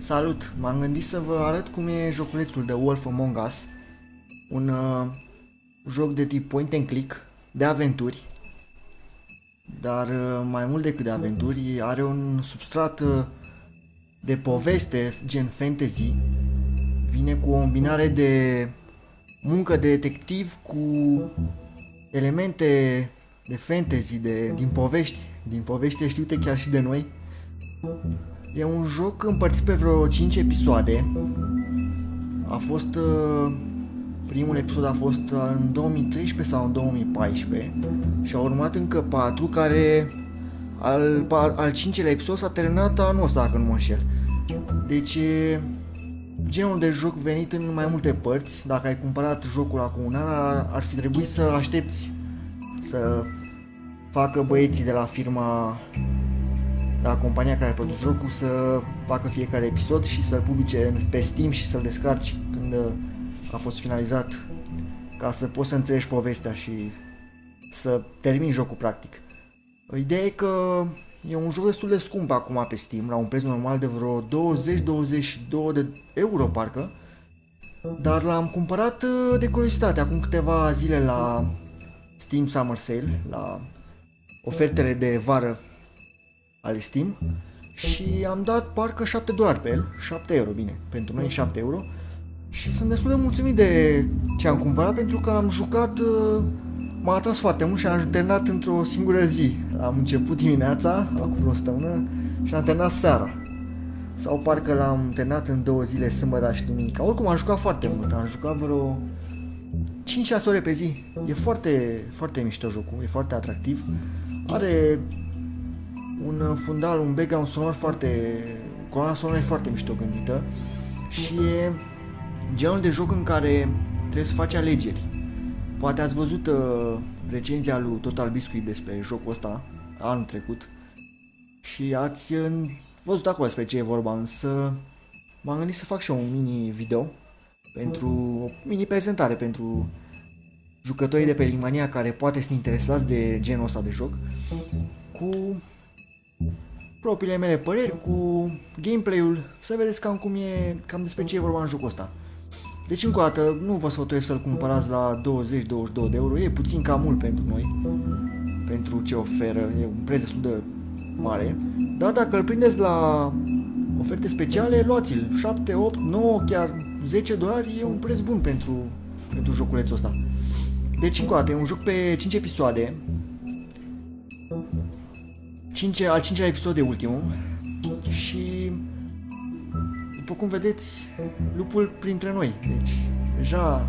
Salut! M-am gândit să vă arăt cum e joculețul de Wolf Among Us, un uh, joc de tip point and click, de aventuri, dar uh, mai mult decât de aventuri, are un substrat uh, de poveste gen fantasy, vine cu o combinare de muncă de detectiv cu elemente de fantasy, de, din povești, din povești știute chiar și de noi. E un joc împărțit pe vreo 5 episoade. A fost... Uh, primul episod a fost în 2013 sau în 2014 și a urmat încă 4 care al, al cincelea episod s-a terminat anul ăsta, dacă nu mă înșel. Deci genul de joc venit în mai multe părți. Dacă ai cumpărat jocul acum un an, ar fi trebuit să aștepți să facă băieții de la firma de la compania care a produs jocul să facă fiecare episod și să-l publice pe Steam și să-l descarci când uh, a fost finalizat ca să poți să înțelegi povestea și să termini jocul practic. Ideea e că e un joc destul de scump acum pe Steam, la un preț normal de vreo 20-22 de euro parcă, dar l-am cumpărat uh, de curiozitate acum câteva zile la Steam Summer Sale, la ofertele de vară ale Steam și am dat parcă 7 dolari pe el, 7 euro, bine, pentru noi 7 euro și sunt destul de mulțumit de ce am cumpărat pentru că am jucat, uh, m-a atras foarte mult și am terminat într-o singură zi. Am început dimineața, acum vreo stăună, și am terminat seara. Sau parcă l-am terminat în două zile, sâmbătă și duminica. Oricum am jucat foarte mult, am jucat vreo 5-6 ore pe zi. E foarte, foarte mișto jocul, e foarte atractiv. Are un fundal, un background sonor foarte... Coloana sonoră e foarte mișto gândită și e genul de joc în care trebuie să faci alegeri. Poate ați văzut uh, recenzia lui Total Biscuit despre jocul ăsta anul trecut și ați uh, văzut acolo despre ce e vorba, însă m-am gândit să fac și eu un mini video pentru o mini prezentare pentru jucătorii de pe Limania care poate sunt interesați de genul ăsta de joc cu propriile mele păreri, cu gameplay-ul, să vedeți cam cum e, cam despre ce e vorba în jocul ăsta. Deci încă o dată, nu vă sfătuiesc să-l cumpărați la 20-22 de euro, e puțin cam mult pentru noi, pentru ce oferă, e un preț destul de mare, dar dacă îl prindeți la oferte speciale, luați-l, 7, 8, 9, chiar 10 dolari e un preț bun pentru, pentru joculețul ăsta. Deci încă o dată, e un joc pe 5 episoade, 5, al cincilea episod de ultimul și după cum vedeți, lupul printre noi. Deci, deja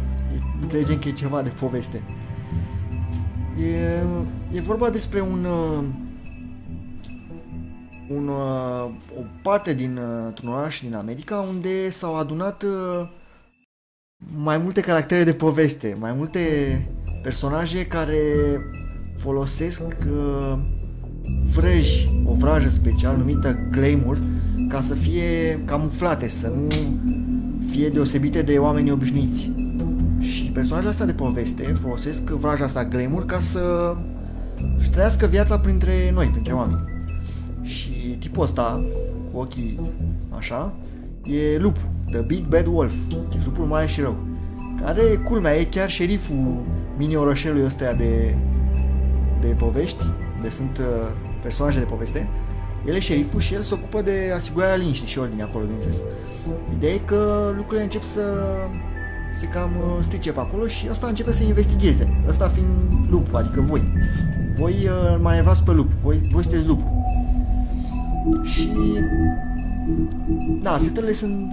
înțelegem că e ceva de poveste. E, e vorba despre un, uh, un, uh, o parte din uh, un oraș din America unde s-au adunat mai multe caractere de poveste, mai multe personaje care folosesc vrăji, o vrajă special numită Glamour, ca să fie camuflate, să nu fie deosebite de oamenii obișnuiți. Și personajele astea de poveste folosesc vraja asta Glamour ca să își trăiască viața printre noi, printre oameni. Și tipul ăsta, cu ochii așa, e lup, The Big Bad Wolf, deci lupul mare și rău. Care, culmea, e chiar șeriful mini-orășelului ăsta de, de povești, de sunt uh, personaje de poveste, el e șeriful și el se ocupă de asigurarea liniștii și ordinii acolo, bineînțeles. Ideea e că lucrurile încep să se cam uh, strice pe acolo și ăsta începe să investigheze. Ăsta fiind lup, adică voi. Voi uh, mai vreați pe lup, voi, voi sunteți lup. Și... Da, setările sunt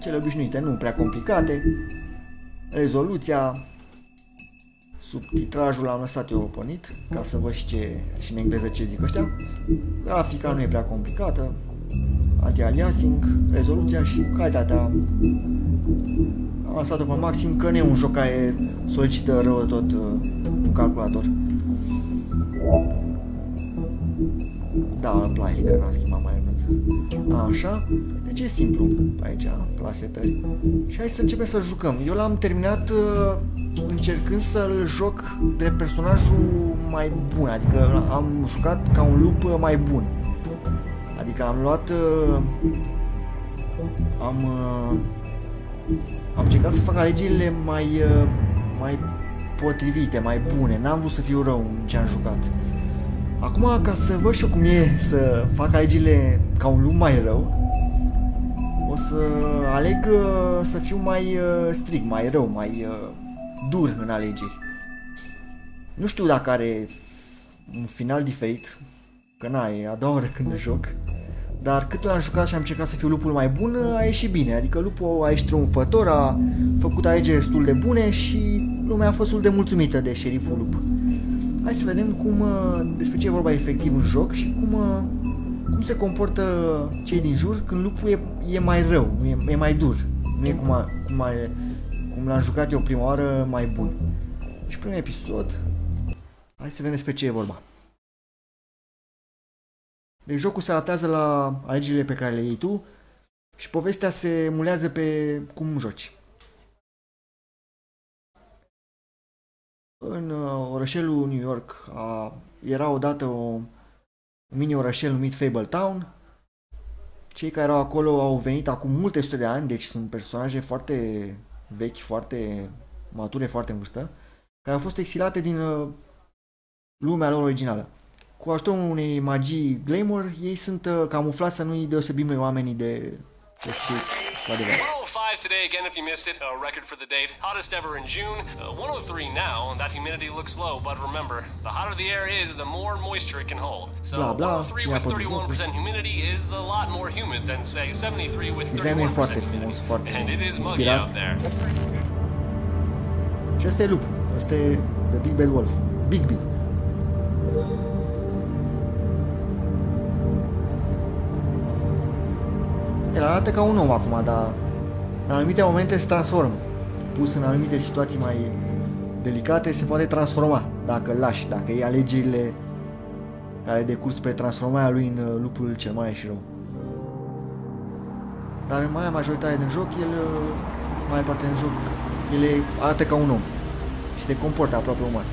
cele obișnuite, nu prea complicate. Rezoluția, subtitrajul am lăsat eu pornit, ca să văd și, ce, și în engleză ce zic ăștia. Grafica nu e prea complicată, anti-aliasing, rezoluția și calitatea am lăsat-o pe maxim, că nu e un joc care solicită rău tot uh, un calculator. Da, îmi place că n-am schimbat mai mult. Așa, deci e simplu aici, la setări. Și hai să începem să jucăm. Eu l-am terminat uh, încercând să-l joc de personajul mai bun, adică am jucat ca un lup mai bun. Adică am luat uh, am, uh, am încercat să fac alegerile mai, uh, mai potrivite, mai bune. N-am vrut să fiu rău în ce am jucat. Acum, ca să văd și eu cum e să fac alegerile ca un lup mai rău, o să aleg uh, să fiu mai uh, strict, mai rău, mai uh, dur în alegeri. Nu știu dacă are un final diferit, că na, e a doua oră când joc, dar cât l-am jucat și am încercat să fiu lupul mai bun, a ieșit bine. Adică lupul a ieșit triumfător, a făcut alegeri destul de bune și lumea a fost destul de mulțumită de șeriful lup. Hai să vedem cum, uh, despre ce e vorba efectiv în joc și cum, uh, cum se comportă cei din jur când lupul e, e mai rău, e, e mai dur. Nu e cum, a, cum, a, cum l-am jucat eu prima oară mai bun. Și primul episod, hai să vedem despre ce e vorba. Deci jocul se adaptează la alegerile pe care le iei tu și povestea se mulează pe cum joci. În uh, orășelul New York a, era odată o, un mini orășel numit Fable Town. Cei care erau acolo au venit acum multe sute de ani, deci sunt personaje foarte vechi, foarte mature, foarte în vârstă, care au fost exilate din uh, lumea lor originală. Cu ajutorul unei magii Glamour, ei sunt uh, camuflați să nu-i deosebim noi oamenii de chestii cu adevărat. 105 today, again if you missed it, a record for the date. Hottest ever in June, uh, 103 now, and that humidity looks low, but remember, the hotter the air is, the more moisture it can hold. So blah, bla, 103 with 31% humidity is a lot more humid than, say, 73 with Designul e 31% foarte humidity. And it is muggy out there. Și ăsta e lup. Ăsta e The Big Bad Wolf. Big Big. El arată ca un om acum, dar în anumite momente se transformă. Pus în anumite situații mai delicate, se poate transforma dacă îl lași, dacă iei alegerile care decurs pe transformarea lui în uh, lupul cel mai și rău. Dar în marea majoritate din joc, el, uh, mai parte din joc, el e- arată ca un om și se comportă aproape uman.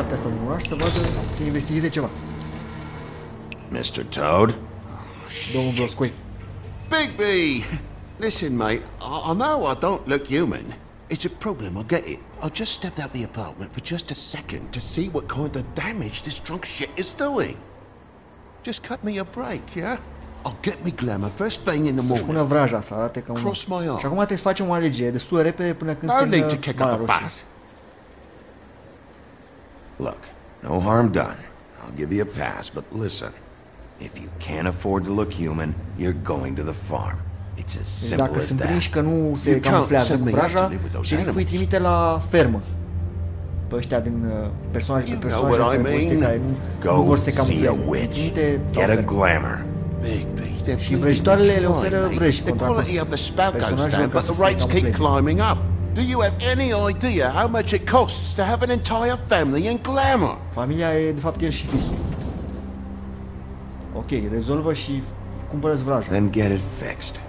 Partea asta din oraș să vadă, să ceva. Mr. Toad? Domnul Broscoi. Bigby! Listen, mate, I, I know I don't look human. It's a problem, I get it. I just stepped out the apartment for just a second to see what kind of damage this drunk shit is doing. Just cut me a break, yeah? I'll get me glamour first thing in the morning. vraja să arate ca un om. Cross my arm. Și acum trebuie să facem o alegere destul de repede până când No se need to termină kick Bara up a Roșie. Fuss. Look, no harm done. I'll give you a pass, but listen. If you can't afford to look human, you're going to the farm. It's as Deci simple dacă as sunt that. prinși că nu se You can't camuflează send cu me out to vraja, live with those șeriful îi animals. trimite la fermă. Pe ăștia din uh, personaje, pe You know personaje what I astea poveste mean. care nu, nu vor să se Go see a camufleze. Îi witch. trimite la Get a fermă. glamour. Bigby, they're Și bleeding vrăjitoarele le decline, oferă mate. vrăji The contra quality of the spout goes personajelor down, ca but să the se rates keep camufleze. Climbing up. Do you have any idea how much it costs to have an entire family in glamour? Familia e de fapt el și fisul. Ok, rezolvă și cumpără-ți vraja. Then get it fixed.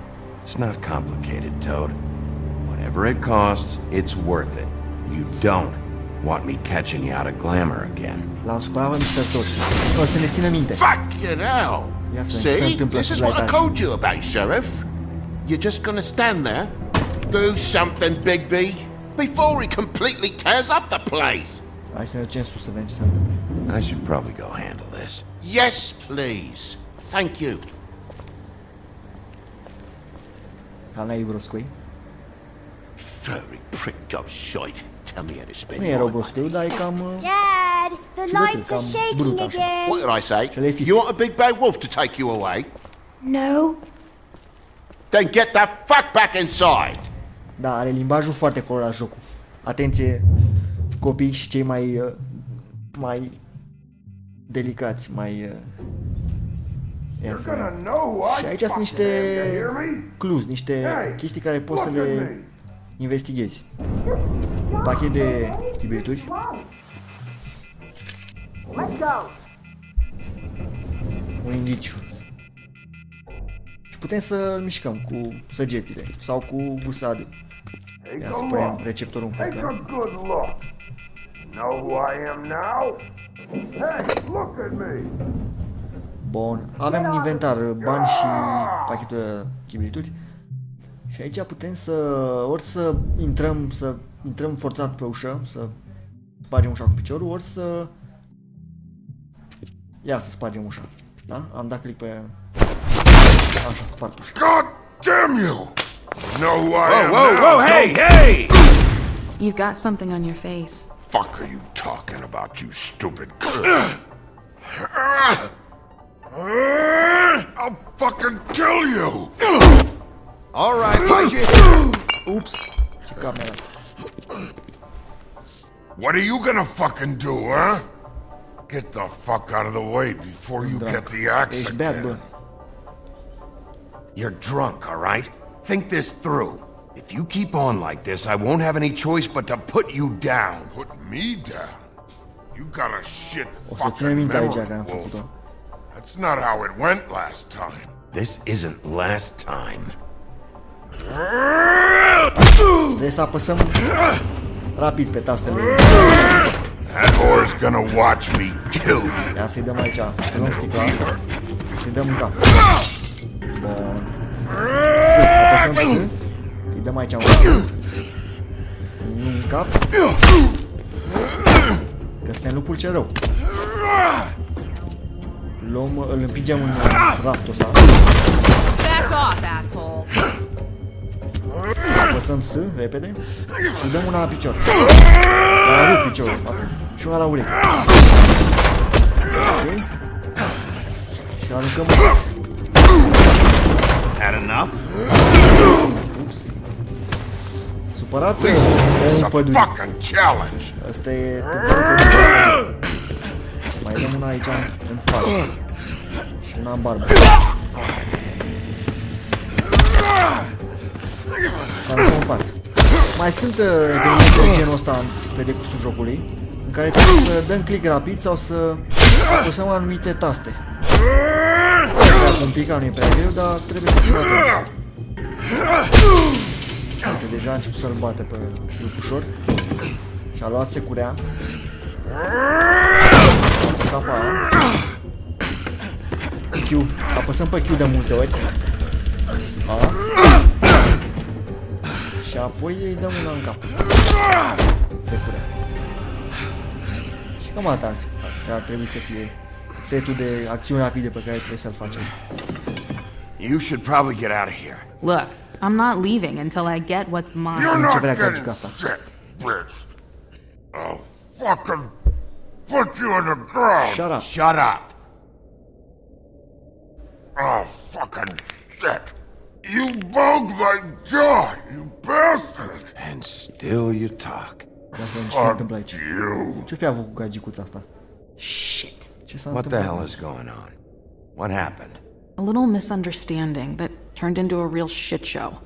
It's not complicated, Toad. Whatever it costs, it's worth it. You don't want me catching you out of glamour again. L-am supărat pe Mr. Toad. O să ne țină minte. Fucking hell! Yes, sir. See, this is what I told you about, Sheriff. You're just gonna stand there, do something, Bigby, before he completely tears up the place. Hai să ne ducem sus să vedem ce se întâmplă. I should probably go handle this. Yes, please. Thank you. Hala e Broscoi. Furry prick job shite. Tell me how to spend Nu e rău my Broscoi, money. dar cam... uh, Dad, the lights are shaking again. What did I say? Shall You want a big bad wolf to take you away? No. Then get the fuck back inside. Da, are limbajul foarte colorat jocul. Atenție, copii și cei mai... uh, mai... delicați, mai... uh, Ia să vedem. gonna know Și Și aici sunt niște fucking am, you hear me? clues, niște Hey, chestii care poți să look at le me. investighezi. un pachet de chibrituri. Un indiciu. Și putem să îl mișcăm cu săgețile sau cu busadul. Ia să punem receptorul în Take a focă. good look. Know who I am now? Hey, look at me. Bun. Avem în inventar bani și pachetul de chibrituri. Și aici putem să ori să intrăm, să intrăm forțat pe ușă, să spargem ușa cu piciorul, ori să Ia să spargem ușa. Da? Am dat click pe Așa, sparg ușa. God damn you! Know who I Whoa, am whoa, now? whoa, hey, hey! You've got something on your face. fuck are you talking about, you stupid? I'll fucking kill you! All right, watch it. Ups! Ce camera. What are you gonna fucking do, huh? Get the fuck out of the way before you get the axe You're drunk, all right? Think this through. If you keep on like this, I won't have any choice but to put you down. Put me down. You got a shit O să ținem fucking minte memory, Wolf. That's not how it went last time. This isn't last time. Trebuie să apăsăm rapid pe tastele. That whore's gonna watch me kill you. Ia să-i dăm aici, să luăm sticla și dăm în cap. Bun. S, apăsăm S, îi dăm aici un cap. În cap. Că suntem lupul ce rău. Luăm, îl împingem în raftul ăsta. Back off, asshole. Apăsăm S, repede. Și îi dăm una la picior. La rup piciorul. Și una la ureche. Ok? Și aruncăm Had enough? Ups. Supărat It's omul a pădurii. fucking challenge. Asta e tâmplărul pădurii. Mai dăm una aici în față. Și una în barbă. Și aruncăm în pat. Mai sunt uh, evenimente de genul ăsta pe decursul jocului, în care trebuie să dăm click rapid sau să apăsăm anumite taste. Dacă un pic nu e prea greu, dar trebuie să fim atenți. Uite, deja a început să-l bate pe lupușor. Și-a luat securea. A apăsat pe aia. Q. Apăsăm pe Q de multe ori. A. Și apoi îi dăm una în cap. Securea. Și cam atât ar, fi, ar trebui să fie setul de acțiuni rapide pe care trebuie să-l facem. You should probably get out of here. Look, I'm not leaving until I get what's mine. You're not getting gagica asta. sick, bitch. I'll fucking put you on the ground. Shut up. Shut up. Oh, fucking shit. You bugged my jaw, you bastard. And still you talk. Ia să vedem ce se întâmplă aici. You. Ce-o fi avut cu gagicuța asta? Shit. Ce s-a What the hell is going on? What happened? A little misunderstanding that turned into a real shit show.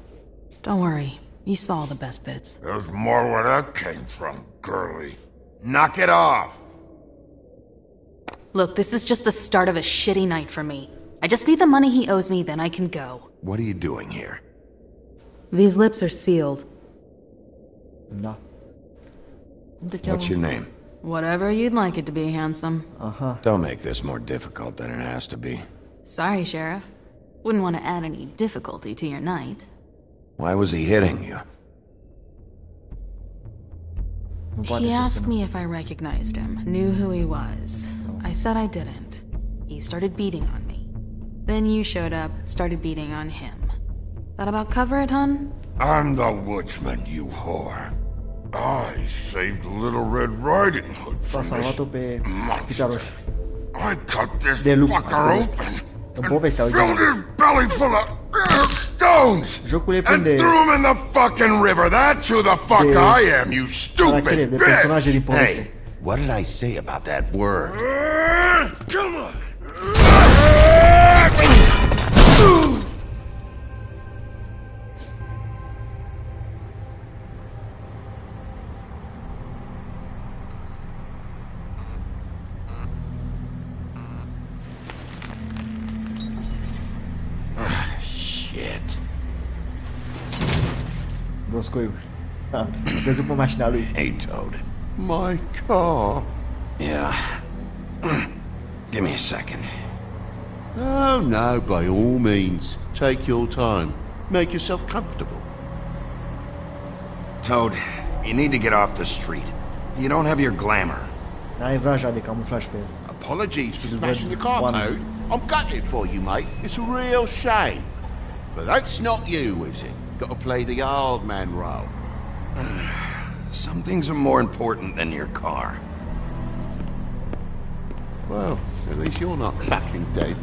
Don't worry, you saw the best bits. There's more where that came from, girly. Knock it off. Look, this is just the start of a shitty night for me. I just need the money he owes me, then I can go. What are you doing here? These lips are sealed. Da. Cum te cheamă? What's your name? Whatever you'd like it to be, handsome. Uh-huh. Don't make this more difficult than it has to be. Sorry, Sheriff. Wouldn't want to add any difficulty to your night. Why was he hitting you? Nu poate He să asked spună. me if I recognized him, knew who he was. I said I didn't. He started beating on me. Then you showed up, started beating on him. That about cover it, hun? I'm the woodsman, you whore. I saved Little Red Riding Hood S-a from salvat-o this pe fița roșie. I cut this De lup, fucker poveste. open În and povestea filled originală. his belly full of stones Jocul e plin and de threw him in the fucking river. That's who the fuck I am, you caractere, stupid de personaje din bitch. poveste. Hey, what did I say about that word? Uh, Come on. Broscoiul. Da, a căzut pe mașina lui. Hey, Toad. My car? Yeah. Give me a second. Oh, no, by all means. Take your time. Make yourself comfortable. Toad, you need to get off the street. You don't have your glamour. N-are vraja de camuflaj pe el. Apologies for smashing have your car. Toad. I'm gutted for you, mate. It's a real shame. But that's not you, is it? Got to play the old man role. Some things are more important than your car. Well, at least you're not fucking dead.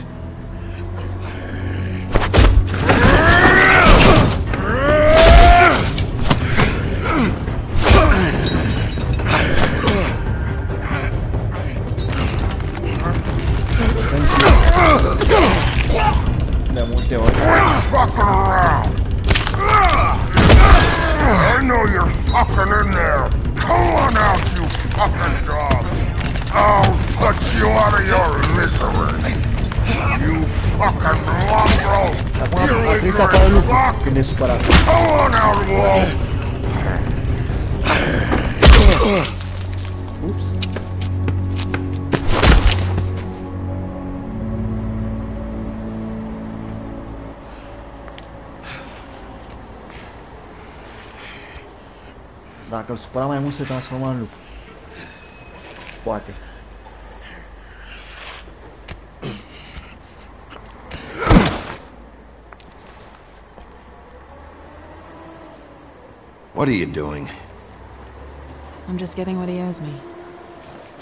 Dacă îl supăra mai mult se transforma în lup. Poate. What are you doing? I'm just getting what he owes me.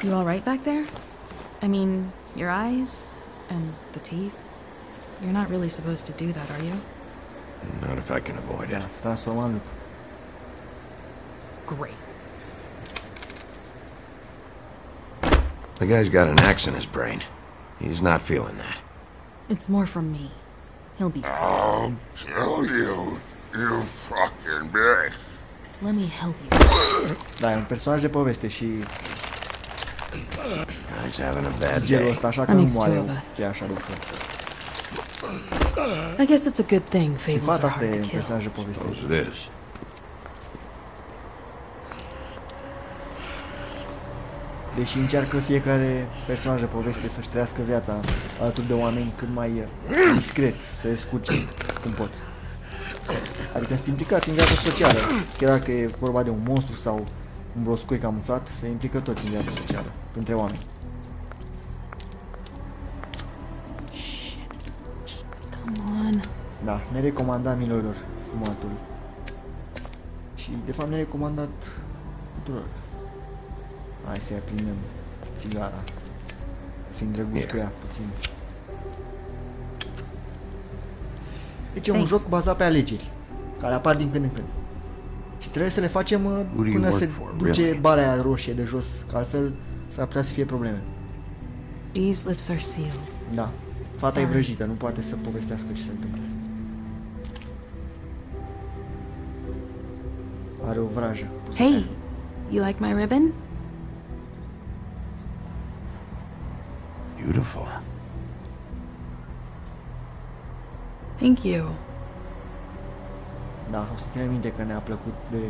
You alright back there? I mean, your eyes and the teeth? You're not really supposed to do that, are you? Not if I can avoid it. Da, se transforma în lup. Great. The guy's got an axe in his brain. He's not feeling that. It's more from me. He'll be fine. I'll kill you, you fucking bitch! Let me help you. Da, e un personaj de poveste și Guy's having a bad day. ăsta, așa că nu moare of us. chiar așa de ușor. I guess it's a good thing Și fables fata are asta e hard un to kill. personaj de poveste. Suppose it is. Deși încearcă fiecare personaj de poveste să-și trăiască viața alături de oameni cât mai eh, discret, să se scurce cum pot. Adică să implicați în viața socială, chiar dacă e vorba de un monstru sau un broscoi camuflat, se implică toți în viața socială, printre oameni. Just come on. Da, ne recomanda miliorilor fumatul. Și de fapt ne recomandat tuturor. Hai să-i aprindem țigara. Fiind drăguț cu ea, puțin. Deci e un Thanks. joc bazat pe alegeri, care apar din când în când. Și trebuie să le facem uh, do you până work se for, duce really? bara aia roșie de jos, că altfel s-ar putea să fie probleme. These lips are sealed. Da, fata e Sorry. vrăjită, nu poate să povestească ce se întâmplă. Are o vrajă. pusă pe Hey, ea. you like my ribbon? Beautiful. Thank you. Da, o să ținem minte că ne-a plăcut de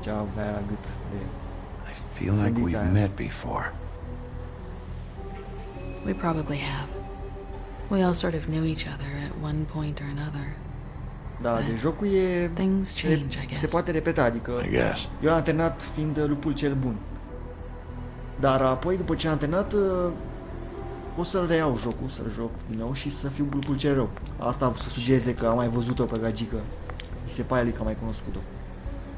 ce avea la gât de... I feel like Indeed, we've I- met before. We probably have. We all sort of knew each other at one point or another. Da, de jocul e... Things e- change, I Se guess. poate repeta, adică I guess. eu am antrenat fiind uh, lupul cel bun. Dar apoi, după ce am antrenat, pot să-l reiau jocul, să-l joc din nou și să fiu lupul cel rău. Asta să sugeze că am mai văzut-o pe gagică. Mi se pare lui că am mai cunoscut-o.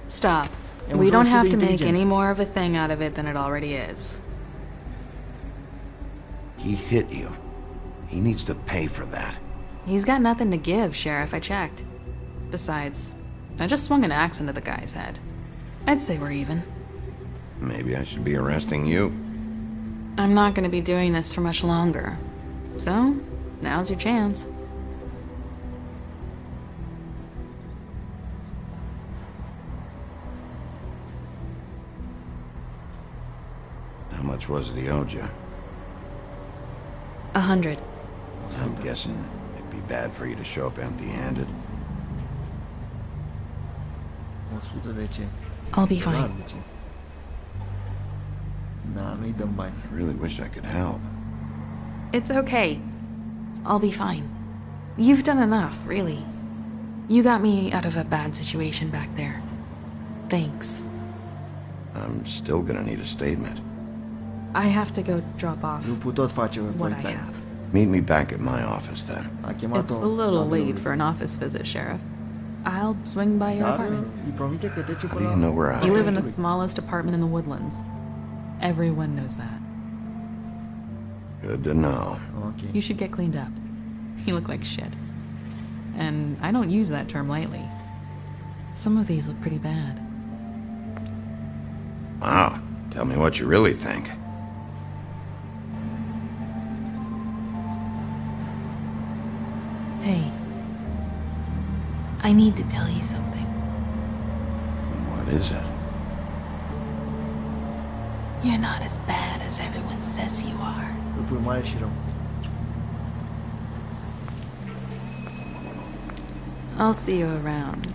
Stop. We don't have to make any more of a thing out of it than it already is. He hit you. He needs to pay for that. He's got nothing to give, Sheriff. I checked. Besides, I just swung an axe into the guy's head. I'd say we're even. Maybe I should be arresting you. I'm not going to be doing this for much longer. So, now's your chance. How much was it he owed you? A hundred. I'm guessing it'd be bad for you to show up empty-handed. 100 de ce? I'll be fine. De ce? Na, nu-i. I really wish I could help. It's okay. I'll be fine. You've done enough, really. You got me out of a bad situation back there. Thanks. I'm still gonna need a statement. I have to go drop off Nu pot face what I have. Meet me back at my office then. It's a little late for an office visit, Sheriff. I'll swing by your apartment. îi promite că trece How până do la... you know where I You live in the smallest apartment in the woodlands. Everyone knows that. Good to know. Ok. You should get cleaned up. You look like shit. And I don't use that term lightly. Some of these look pretty bad. Wow. Tell me what you really think. Hey. I need to tell you something. What is it? You're not as bad as everyone says you are. I'll see you around,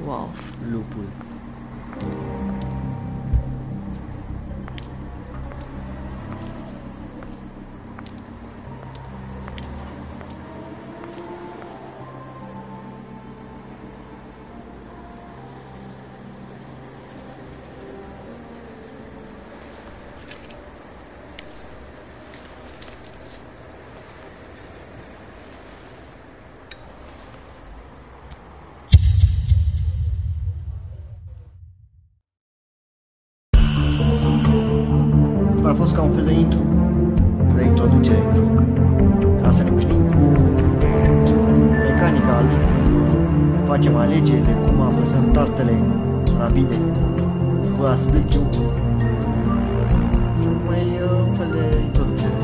Wolf. Lupul. Rapide. Vă asădâc eu. Și acum e uh, un fel de introducere.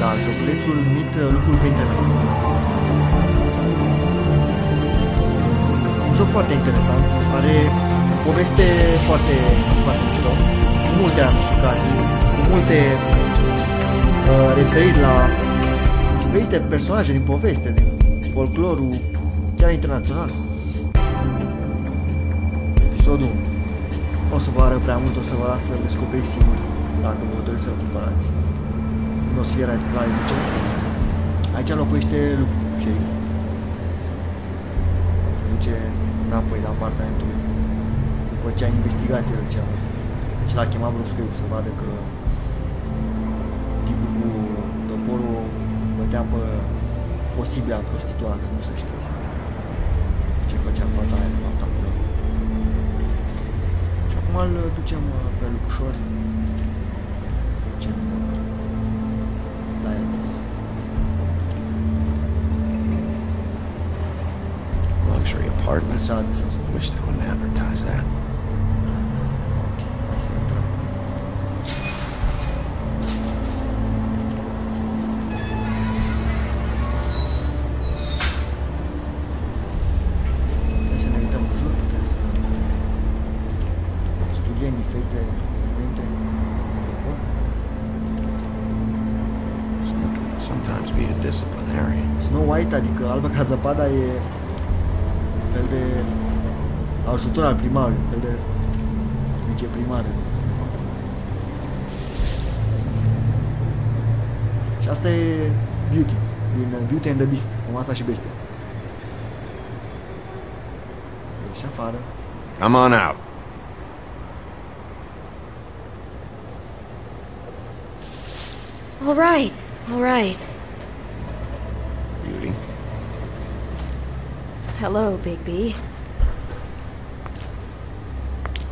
La joculețul numit uh, Lucrul printre noi. Un joc foarte interesant, are o poveste foarte, foarte mișto, cu multe ramificații, cu multe uh, referiri la diferite personaje din poveste, din folclorul chiar internațional. Episodul 1. O să vă arăt prea mult, o să vă las să descoperiți singuri dacă vă doriți să-l cumpărați. Nu o să fie la reducere. Aici locuiește Lupu, șeriful. Se duce înapoi la apartamentul lui. După ce a investigat el ce, a, ce l-a chemat bruscăiul să vadă că tipul cu toporul bătea pe posibila prostituată, nu să știți. Ce făcea fata aia, de fapt, acolo. Și acum îl ducem uh, pe lucrușor. Ducem uh, la. Luxury apartments. I. Wish they wouldn't advertise that. Zăpada, e un fel de ajutor al primarului, un fel de viceprimar. în povestea asta. Și asta e Beauty, din uh, Beauty and the Beast, frumoasa și bestia. Ieși afară. Come on out. All right, all right. Hello, Bigby.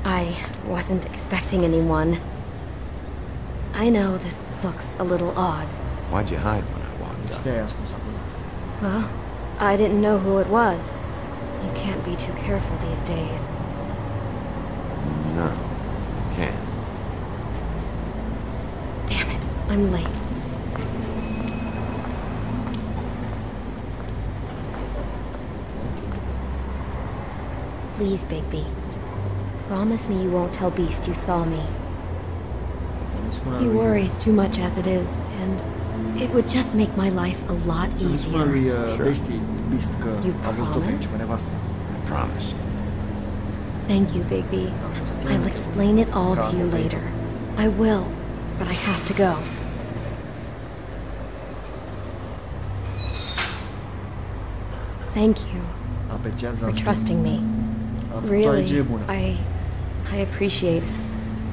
I wasn't expecting anyone. I know this looks a little odd. Why'd you hide when I walked Ce up? te-ai ascuns acolo? Well, I didn't know who it was. You can't be too careful these days. No, you can't. Damn it, I'm late. Please, Bigby. Promise me you won't tell Beast you saw me. Să ne spună He worries too much as it is, and it would just make my life a lot să ne spună lui easier. uh, Sure. Bestie, Beast, că You a văzut-o pe promise? aici, pe nevastă. I promise. Thank you, Bigby. Da, și o să ținem I'll explain it all to you later. I will, but I have to go. Thank you Apreciază for trusting me. Really. I I appreciate it,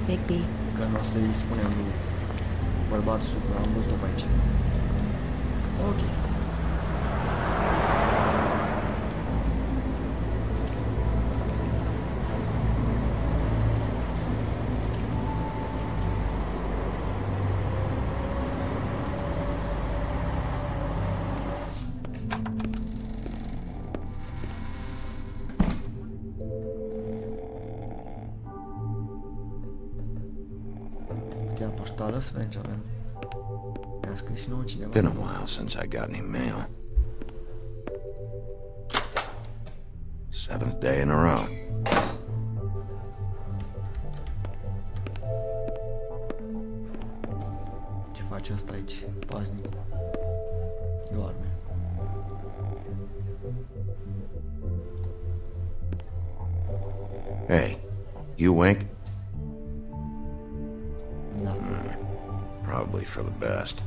Bigby. Că nu o să-i spunem lui bărbatul supra, am văzut-o pe aici. Ok. Nouă cineva. Been a while since I got any mail. Seventh day in a row. Ce face asta aici, paznic? Doarme. Hey, you awake? For the best.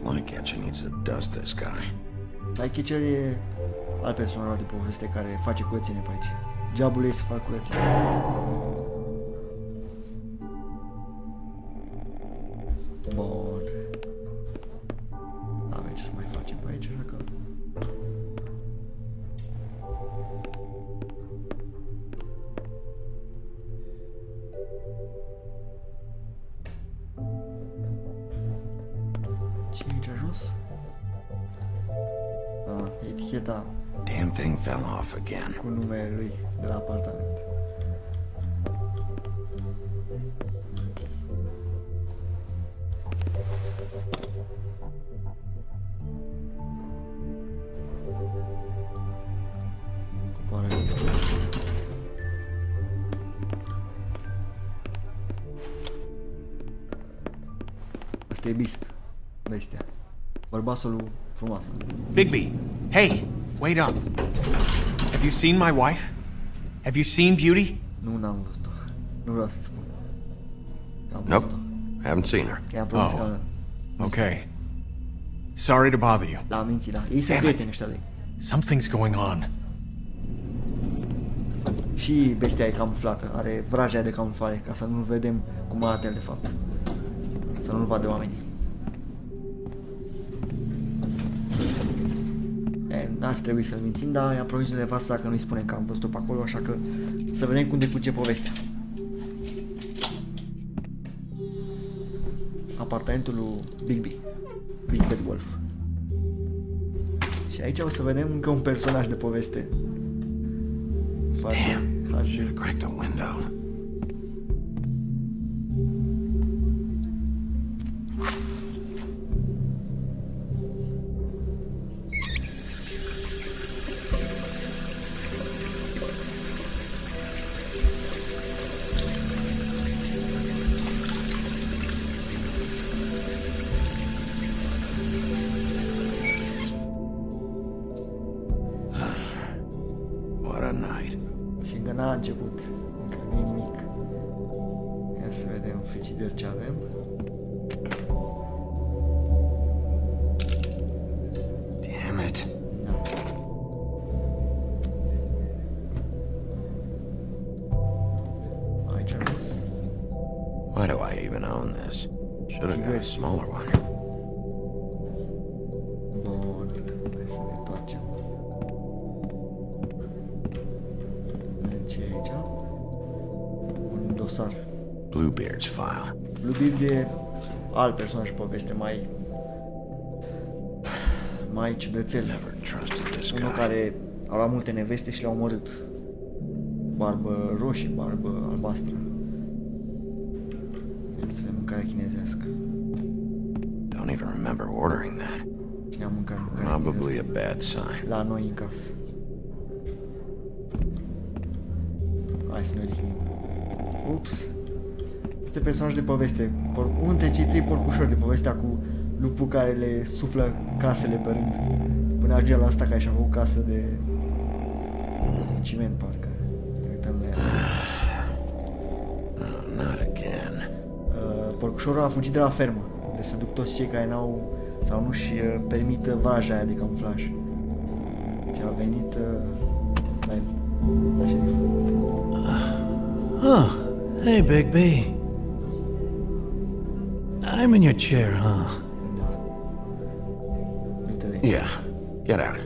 Flycatcher needs to dust this guy. Flycatcher e alt personaj de poveste care face curățenie pe aici. Jobul ei să facă curățenie. Beast. Bestia. Bărbasul frumoasă. Bigby, hey, wait up. Have you seen my wife? Have you seen Beauty? Nu, n-am văzut-o. Nu vreau să-ți spun. Că Am Nope, văzut-o. haven't seen her. I-am promis Oh. că... Okay. Sorry to bother you. Da, am mințit, da. Ei sunt Damn it. prieteni ăștia de Something's going on. Și bestia e camuflată, are vraja de camuflare, ca să nu-l vedem cum arată el de fapt. Să nu-l vadă oamenii. N-ar fi trebuit să-l mințim, dar i-am promis lui nevasta că nu-i spunem că am văzut-o pe acolo, așa că să vedem cum decurge povestea. Apartamentul lui Big B. Big Bad Wolf. Și aici o să vedem încă un personaj de poveste. Foarte Damn, hasnic. should have cracked a window. Alt personaj pe poveste mai... mai ciudățel. Never trusted this Unul guy. care a luat multe neveste și le-a omorât. Barbă roșie, barbă albastră. Ia să vedem mâncarea chinezească. Don't even remember ordering that. Cine a mâncat mâncarea Probably a chinezească? bad sign. La noi în casă. Hai să ne odihnim. Ups. Este personaj de poveste. Por- unul dintre cei trei porcușori de povestea cu lupul care le suflă casele pe rând. Până ajunge la asta care și-a făcut casă de ciment, parcă. Ne Uităm la ea. Not again. Uh, Porcușorul a fugit de la fermă, unde se duc toți cei care n-au sau nu-și uh, permită vraja aia de camuflaj. Și a venit uh, la el, la șerif. Oh, hey, Big B. I'm in your chair, huh? Da. Uite de Yeah, get out.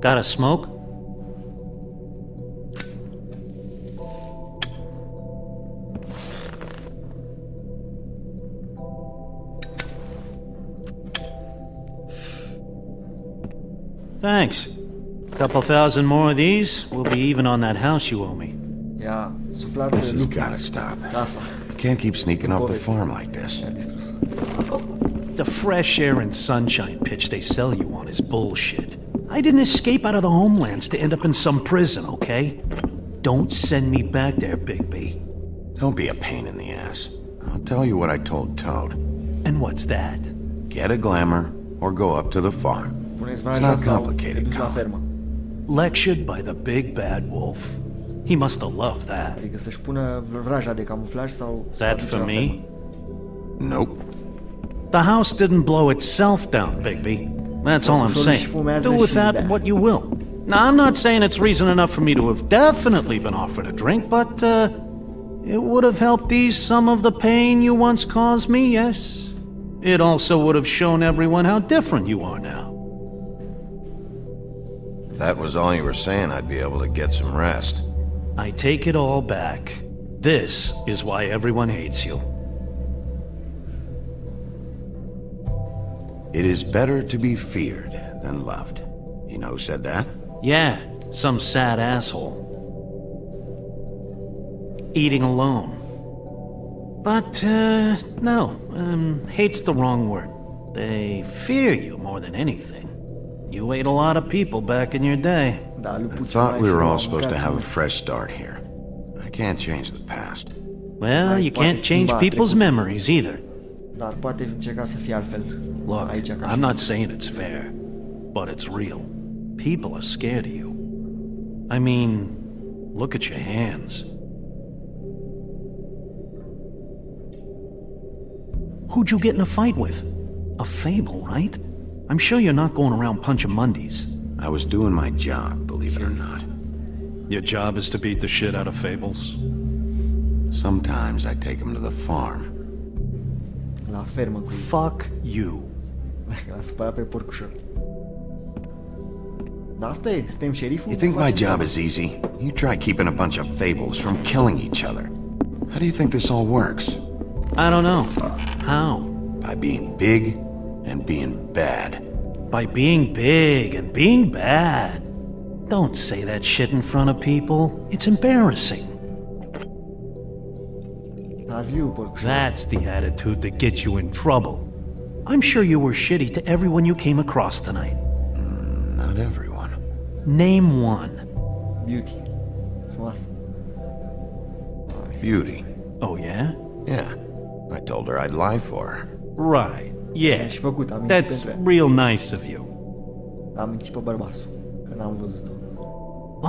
Got a smoke? Thanks. A Couple thousand more of these, we'll be even on that house you owe me. Ia suflat This has gotta stop. Casa. You can't keep sneaking off the farm like this. The fresh air and sunshine pitch they sell you on is bullshit. I didn't escape out of the homelands to end up in some prison, okay? Don't send me back there, Big B. Don't be a pain in the ass. I'll tell you what I told Toad. And what's that? Get a glamour or go up to the farm. It's not complicated, Colin. Lectured by the big bad wolf. He must have loved that. Adică să-și pună vraja de camuflaj sau That for me? Nope. The house didn't blow itself down, Bigby. That's all I'm saying. Do with that what you will. Now, I'm not saying it's reason enough for me to have definitely been offered a drink, but uh, it would have helped ease some of the pain you once caused me, yes. It also would have shown everyone how different you are now. If that was all you were saying, I'd be able to get some rest. I take it all back. This is why everyone hates you. It is better to be feared than loved. You know who said that? Yeah, some sad asshole. Eating alone. But, uh, no, um, hate's the wrong word. They fear you more than anything. You ate a lot of people back in your day. Da, I thought we were all supposed to have a fresh start here. I can't change the past. Well, you can't change people's memories either. Dar poate încerca să fie altfel. Look, aici ca și I'm not saying it's fair, but it's real. People are scared of you. I mean, look at your hands. Who'd you get in a fight with? A fable, right? I'm sure you're not going around punching Mundies. I was doing my job, believe it or not. Your job is to beat the shit out of fables? Sometimes I take them to the farm. La fermă cu Fuck you. L-a supărat pe porcușor. Dar asta e, suntem șeriful. You think my job is easy? You try keeping a bunch of fables from killing each other. How do you think this all works? I don't know. How? By being big and being bad. By being big and being bad. Don't say that shit in front of people. It's embarrassing. That's the attitude that gets you in trouble. I'm sure you were shitty to everyone you came across tonight. Mm, not everyone. Name one. Beauty. Frumoasă. Beauty. Oh, yeah? Yeah. I told her I'd lie for her. Right. Yeah. Și făcut, am mințit That's pentru real nice of you. Am mințit pe bărbasul, că n-am văzut-o.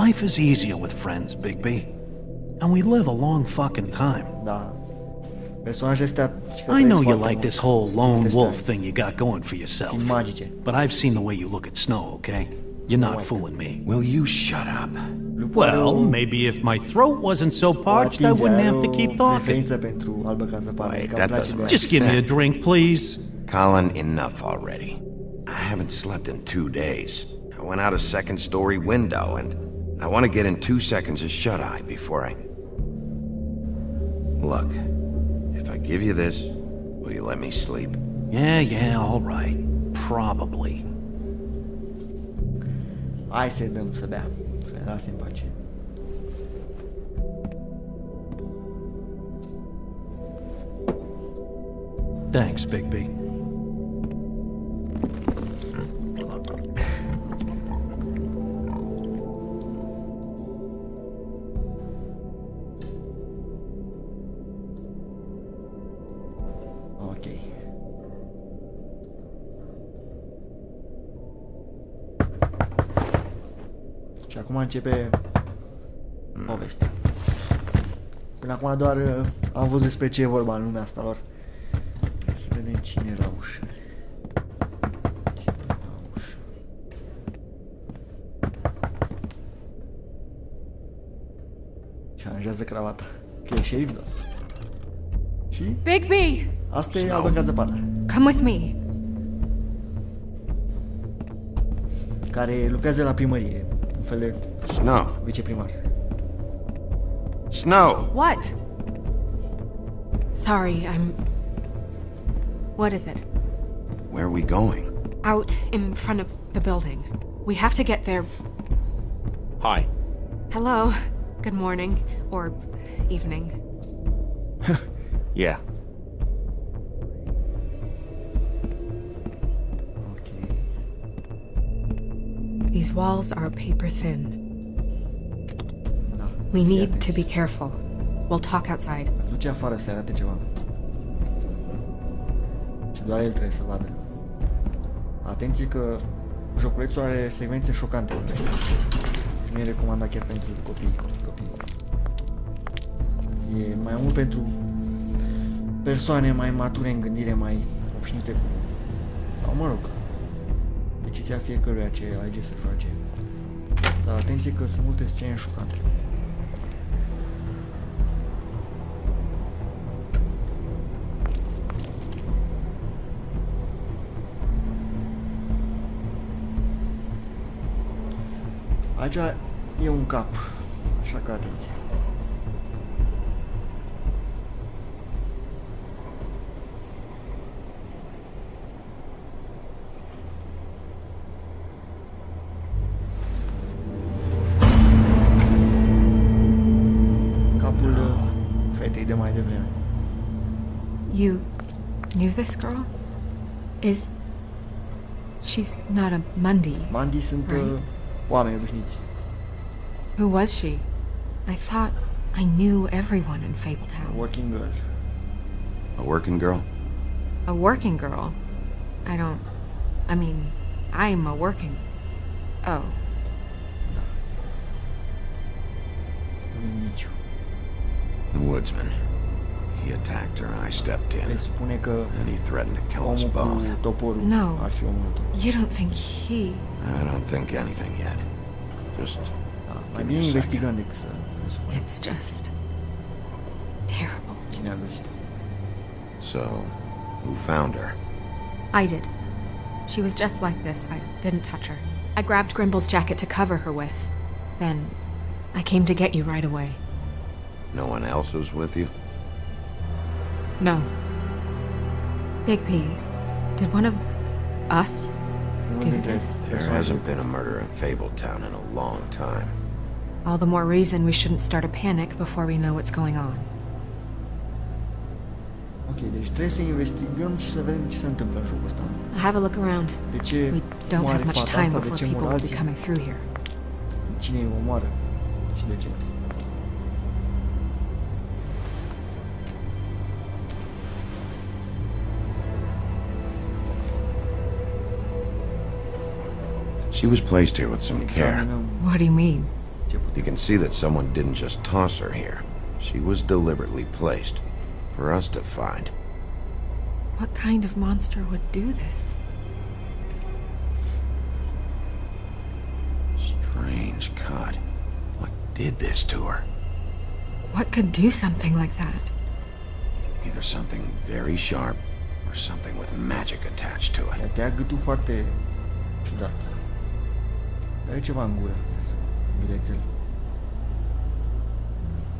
Life is easier with friends, Bigby. And we live a long fucking time. Da. Personajele astea I know you like mult. this whole lone wolf thing you got going for yourself. magice. But I've seen the way you look at Snow, okay? You're not Right. fooling me. Will you shut up? Well, maybe if my throat wasn't so parched, I wouldn't have to keep talking. preferință pentru albă ca zăpadă, Wait, that doesn't de make. Just give me a drink, please. Colin, enough already. I haven't slept in two days. I went out a second story window, and I want to get in two seconds of shut eye before I. Look, if I give you this, will you let me sleep? Yeah, yeah, all right. Probably. Hai să-i dăm să bea, să ne lase în pace. Thanks, Bigby. Ok. Și acum începe povestea. Până acum doar uh, am văzut despre ce e vorba în lumea asta lor. Să vedem cine e la ușă. Și aranjează cravata. Că e șerif, da. Și Bigby! asta e albă ca zăpada. Come with me. Care lucrează la primărie. Un fel de Snow. viceprimar. Snow! What? Sorry, I'm. What is it? Where are we going? Out in front of the building. We have to get there. Hi. Hello. Good morning. Or evening. Yeah. Ok. These walls are paper thin. Da. We need to be careful. We'll talk outside. Duce afară să arate ceva. Și doar el trebuie să vadă. Atenție că joculețul are secvențe șocante. Nu e recomandat chiar pentru copii. Copii. E mai mult pentru persoane mai mature în gândire, mai obișnuite cu... Sau mă rog, decizia fiecăruia ce alege să joace. Dar atenție că sunt multe scene șocante. Aici e un cap, așa că atenție. Not a Mundy. Mandi sunt uh, Right. oameni obișnuiți. Who was she? I thought I knew everyone in Fabletown. A working girl. A working girl? A working girl? I don't. I mean, I'm a working. Oh. Un. The woodsman. He attacked her and I stepped in. And he threatened to kill us both. cu toporul No. ar fi You don't think he. I don't think anything yet. Just Da, mai Give me a second. investigăm decât să presupunem It's just. terrible. cine a găsit-o. so who found her? I did. She was just like this. I didn't touch her. I grabbed Grimble's jacket to cover her with. Then, I came to get you right away. No one else was with you? No. Bigby, did one of us do this? There hasn't been a murder in Fabletown in a long time. All the more reason we shouldn't start a panic before we know what's going on. Ok, deci trebuie să investigăm și să vedem ce se întâmplă în jocul ăsta. Have a look around. De ce We don't have much time before people will be coming through here. cine îi omoară și de ce. She was placed here with some care. What do you mean? You can see that someone didn't just toss her here. She was deliberately placed for us to find. What kind of monster would do this? Strange cut. What did this to her? What could do something like that? Either something very sharp or something with magic attached to it. Te-a gâtul foarte ciudat. Are ceva în gură. Bilețel.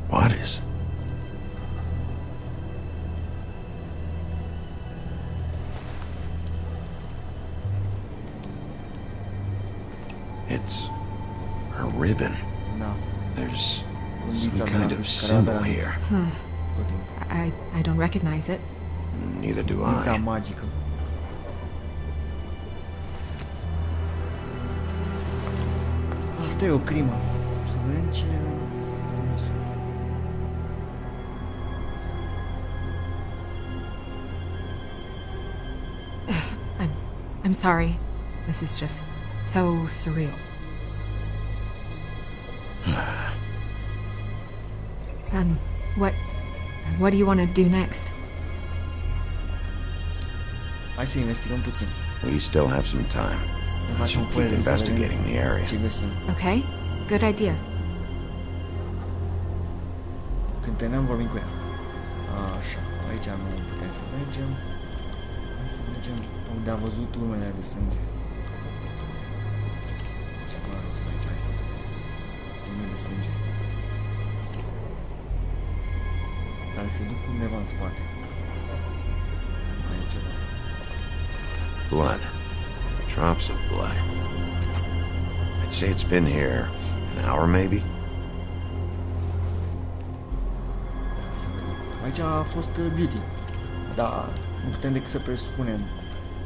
What is? It's her ribbon. Da, There's some kind of mic, care avea symbol here. tot timpul. I, I don't recognize it. Neither do Ființa I. magică. Asta e o crimă. Să vedem cine a comis-o. I'm I'm sorry. This is just so surreal. um, what what do you want to do next? Hai să investigăm puțin. We still have some time. Ne I facem should keep părere să vedem investigating the area. ce găsim. Okay? Good idea. Când terminăm vorbim cu ea. Așa, aici nu putem să mergem. Hai să mergem pe unde a văzut urmele de sânge. Ceva jos aici, hai să... Urme de sânge. Care se duc undeva în spate. Mai e ceva. Blood. Drops of blood. I'd say it's been here an hour, maybe? Ia să vedem. Aici a fost uh, Beauty. Da, nu putem decât să presupunem.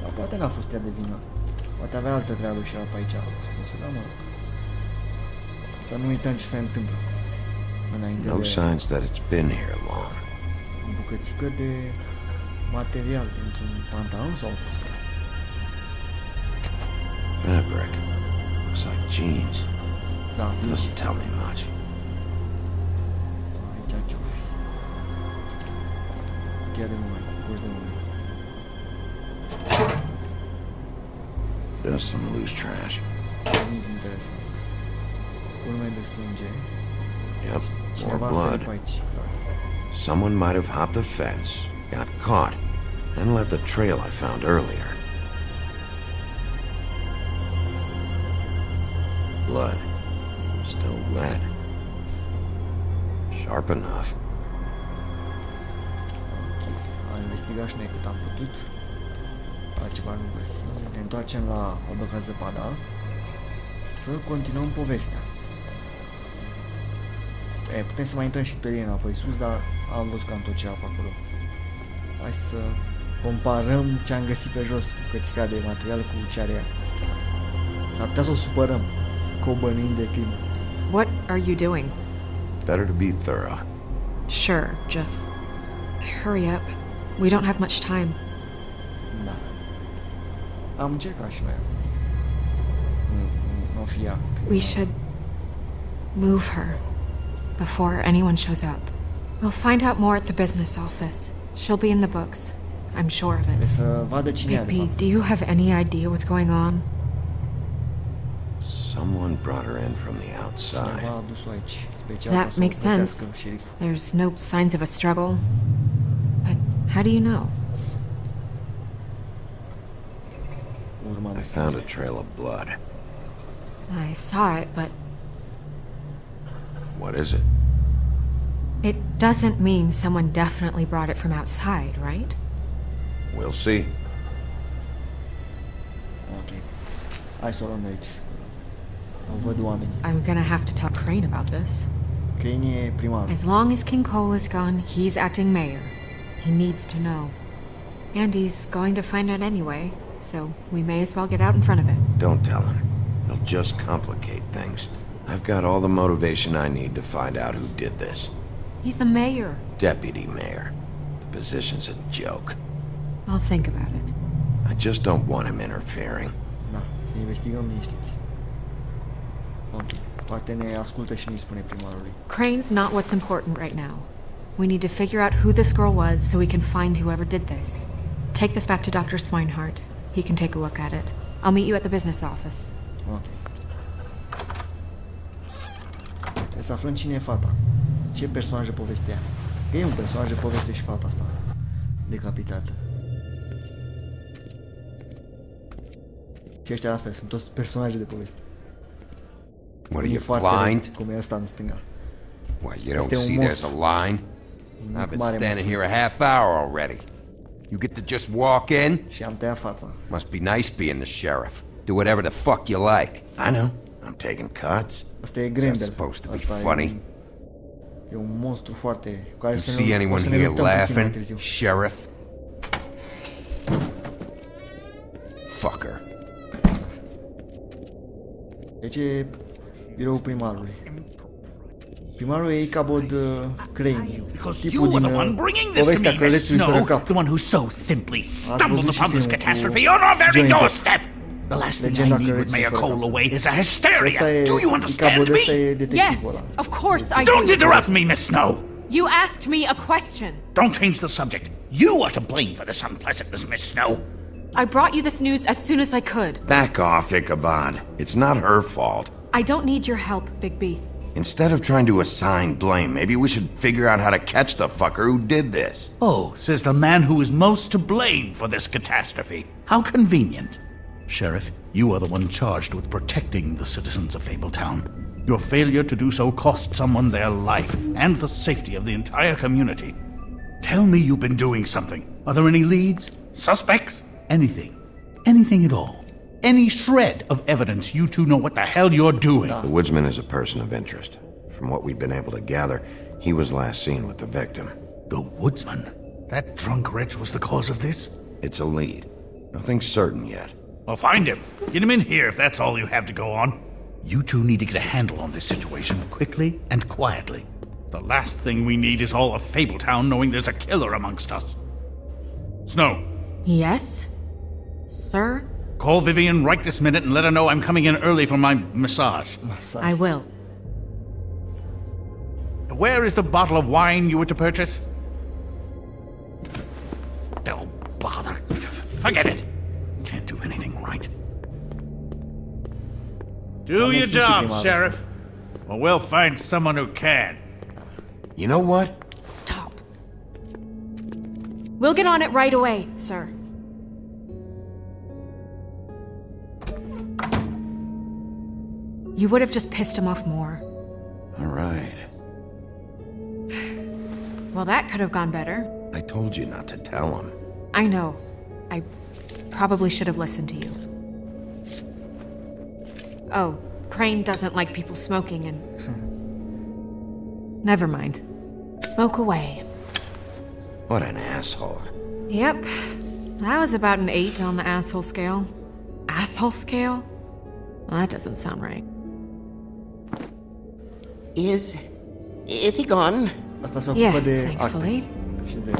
Dar poate n-a fost ea de vină. Poate avea altă treabă și era pe aici ascunsă, dar mă rog. Să nu uităm ce se întâmplă. Înainte No de signs that it's been here long. o bucățică de material într-un pantalon sau a fost Fabric. Looks like jeans. Doesn't tell me much. aici ce-o fi. Cheia de mâini, coș de mâini. Just some loose trash. Nimic interesant. Urme de sânge. Yep, more blood. pe aici. clar. Someone might have hopped the fence, got caught, then left the trail I found earlier. Blood. Still wet. Sharp enough. Ok, am investigat și noi cât am putut. Altceva nu găsim. Ne întoarcem la o băga zăpada. Să continuăm povestea. E, putem să mai intrăm și pe linea apoi sus, dar am văzut cam tot ce era pe acolo. Hai să comparăm ce am găsit pe jos, bucățica de material cu ce are ea. S-ar putea să o supărăm cu o bănuind de crimă. What are you doing? Better to be thorough. Sure, just hurry up. We don't have much time. Da. Am încercat și noi. Nu, mm, mm, fi ea. We should move her before anyone shows up. We'll find out more at the business office. She'll be in the books. I'm sure of it. să vadă cine Bigby, do you have any idea what's going on? Someone brought her in from the outside. Cineva a adus-o aici, special That ca să o makes sense. There's no signs of a struggle. But how do you know? Urma de I found a trail of blood. I saw it, but What is it? it doesn't mean someone definitely brought it from outside, right? We'll see. Ok. Hai să o luăm de aici. O văd oamenii. I'm gonna have to tell Crane about this. Crane e primarul. As long as King Cole is gone, he's acting mayor. He needs to know. And he's going to find out anyway, so we may as well get out in front of it. Don't tell him. He'll just complicate things. I've got all the motivation I need to find out who did this. He's the mayor. Deputy mayor. The position's a joke. I'll think about it. I just don't want him interfering. Da, să investigăm liniștiți. Ok. Poate ne ascultă și nu-i spune primarului. Crane's not what's important right now. We need to figure out who this girl was so we can find whoever did this. Take this back to Dr. Swinehart. He can take a look at it. I'll meet you at the business office. Ok. Trebuie să aflăm cine e fata. Ce personaj de poveste e ea. Că e un personaj de poveste și fata asta. Decapitată. Și ăștia la fel, sunt toți personaje de poveste. What are you foarte blind? cum e în stânga. Why, you don't see there's a line? I've been standing here a half hour already. You get to just walk in? Și am tăiat fața. Must be nice being the sheriff. Do whatever the fuck you like. I know. I'm taking cuts. Asta e Grendel. supposed to be funny. E, un monstru foarte... Cu care You see anyone here luptăm puțin mai laughing, sheriff? fucker. Deci e biroul primarului. Primarul e Ichabod uh, Crane, Because you tipul were din the one bringing this to povestea me, călețului fără cap. the one who so simply stumbled upon this catastrophe on our very Johnny Depp. doorstep. The last thing I need with Mayor. Cole away is a Și hysteria. e, Do you understand Ichabod ăsta me? e Yes, detectivul ăla. of course I Don't do. interrupt me, Miss Snow. You asked me a question. Don't change the subject. You are to blame for this unpleasantness, Miss Snow. I brought you this news as soon as I could. Back off, Ichabod. It's not her fault. I don't need your help, Big B. Instead of trying to assign blame, maybe we should figure out how to catch the fucker who did this. Oh, says the man who is most to blame for this catastrophe. How convenient. Sheriff, you are the one charged with protecting the citizens of Fabletown. Your failure to do so cost someone their life and the safety of the entire community. Tell me you've been doing something. Are there any leads? Suspects? Anything. Anything at all. Any shred of evidence you two know what the hell you're doing. The woodsman is a person of interest. From what we've been able to gather, he was last seen with the victim. The woodsman? That drunk wretch was the cause of this? It's a lead. Nothing certain yet. Well, find him. Get him in here if that's all you have to go on. You two need to get a handle on this situation quickly and quietly. The last thing we need is all of Fabletown knowing there's a killer amongst us. Snow, Yes? Sir? Call Vivian right this minute and let her know I'm coming in early for my massage. I will. Where is the bottle of wine you were to purchase? Don't bother. Forget it. Can't do anything right. Do Am your job, prima Sheriff. Or we'll find someone who can. You know what? Stop. We'll get on it right away, sir. You would have just pissed him off more. All right. Well, that could have gone better. I told you not to tell him. I know. I probably should have listened to you. Oh, Crane doesn't like people smoking and. Never mind. Smoke away. What an asshole. Yep. That was about an 8 on the asshole scale. Asshole scale? Well, that doesn't sound right. Is. is he gone? Asta se ocupă Yes, de thankfully. acte și de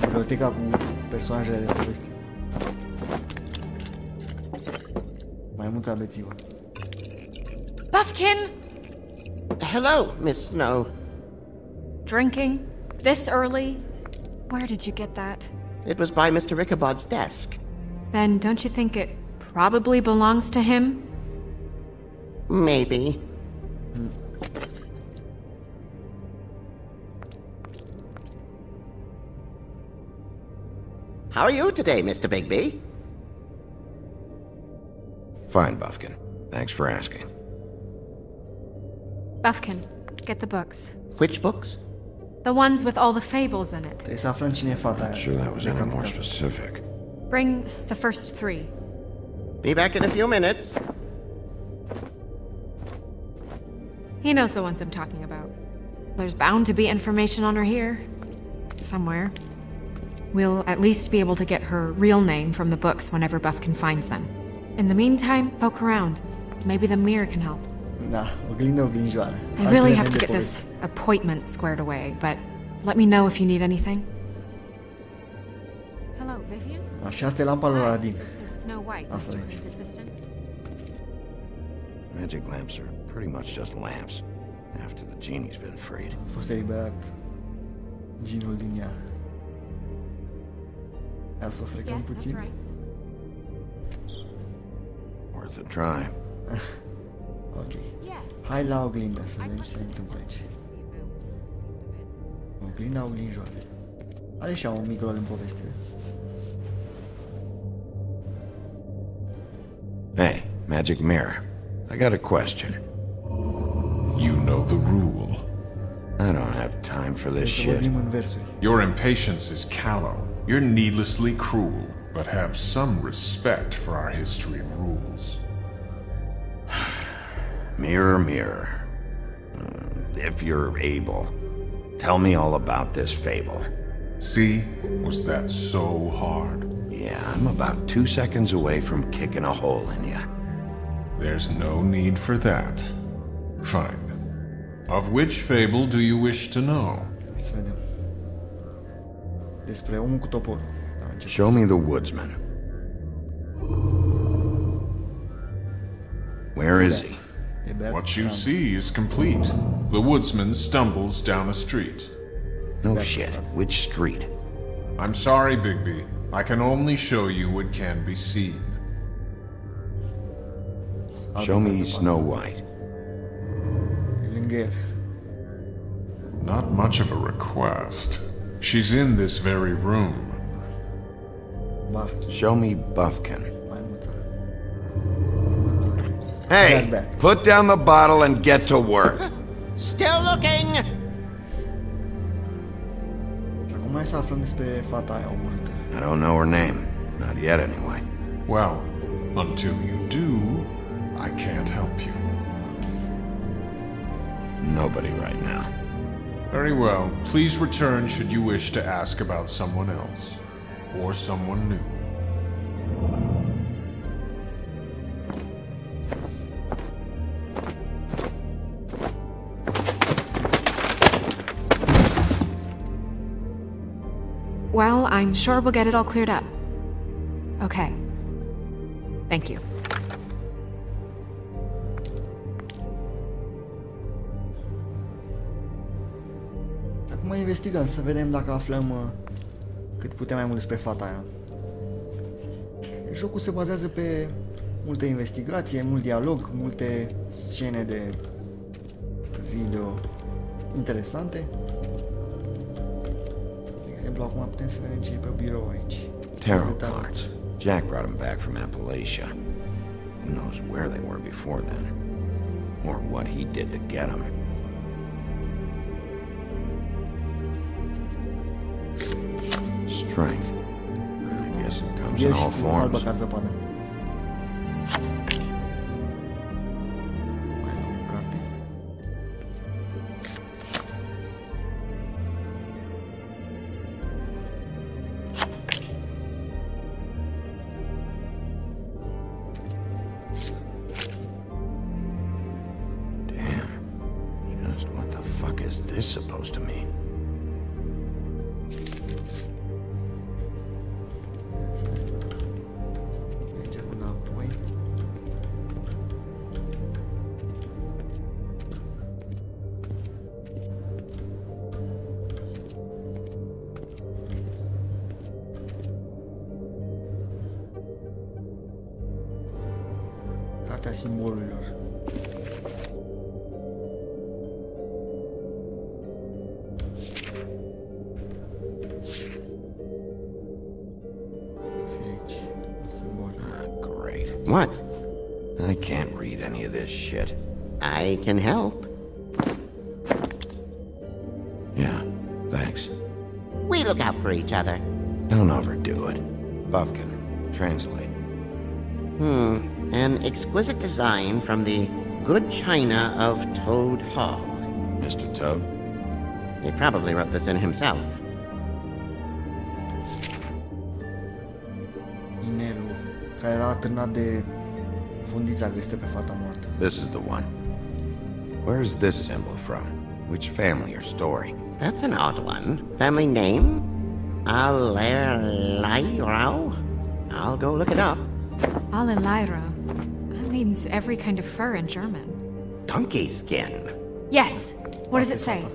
biblioteca cu personajele de povesti. Mai multă abețivă. Buffkin! Hello, Miss Snow. Drinking? This early? Where did you get that? It was by Mr. Ichabod's desk. Then don't you think it probably belongs to him? Maybe. Hmm. How are you today, Mr. Bigby? Fine, Buffkin. Thanks for asking. Buffkin, get the books. Which books? The ones with all the fables in it. Trebuie să aflăm cine fata. Sure that was any more specific. Bring the first three. Be back in a few minutes. He knows the ones I'm talking about. There's bound to be information on her here. Somewhere. We'll at least be able to get her real name from the books whenever Buffkin finds them. In the meantime, poke around. Maybe the mirror can help. Da, oglindă, oglinjoară. I really have to get this appointment squared away, but let me know if you need anything. Hello, Vivian? Ah, Așa, asta e lampa lui Aladdin. This is Snow White, Asta Mr. Crane's assistant. Magic lamps are pretty much just lamps. After the genie's been freed. A fost eliberat ginul din ea. Ia să o frecăm Yes, that's puțin. right. Worth a try. Ok. Yes. Hai la oglindă să vedem ce se întâmplă aici. Oglinda, oglinjoară. Are și ea un mic rol în poveste. Hey, Magic Mirror. I got a question. You know the rule. I don't have time for this shit. vorbim în versuri. Your impatience is callow. You're needlessly cruel, but have some respect for our history and rules. Mirror, mirror. Uh, if you're able, tell me all about this fable. See? Was that so hard? Yeah, I'm about two seconds away from kicking a hole in you. There's no need for that. Fine. Of which fable do you wish to know? Hai să vedem. Despre omul cu toporul. Da. Show me the woodsman. Where is he? What you see is complete. The woodsman stumbles down a street. No shit. Which street? I'm sorry, Bigby. I can only show you what can be seen. Show me Snow White. Lângă el. Not much of a request. She's in this very room. Show me Buffkin. Mai mulți. Hey, put down the bottle and get to work. Still looking! Și acum hai să aflăm despre fata aia omorâtă. I don't know her name. Not yet, anyway. Well, until you do, I can't help you. Nobody right now. Very well. Please return should you wish to ask about someone else. Or someone new. Well, I'm sure we'll get it all cleared up. Okay. Thank you. Acum investigăm să vedem dacă aflăm uh, cât putem mai mult despre fata aia. Jocul se bazează pe multă investigație, mult dialog, multe scene de video interesante. De exemplu, acum putem să vedem ce e pe birou aici. Tarot cards. Jack brought them back from Appalachia. Who knows where they were before then? Or what he did to get them. Strength. I guess it comes in all forms. Design from the good china of Toad Hall. Mr. Toad? He probably wrote this in himself. Inelul, care era atârnat de fundița găsită pe fata moartă. This is the one. Where's this symbol from? Which family or story? That's an odd one. Family name? Allerleirauh? I'll go look it up. Alelaira. That means every kind of fur in German. Donkey skin. Yes. What does it say?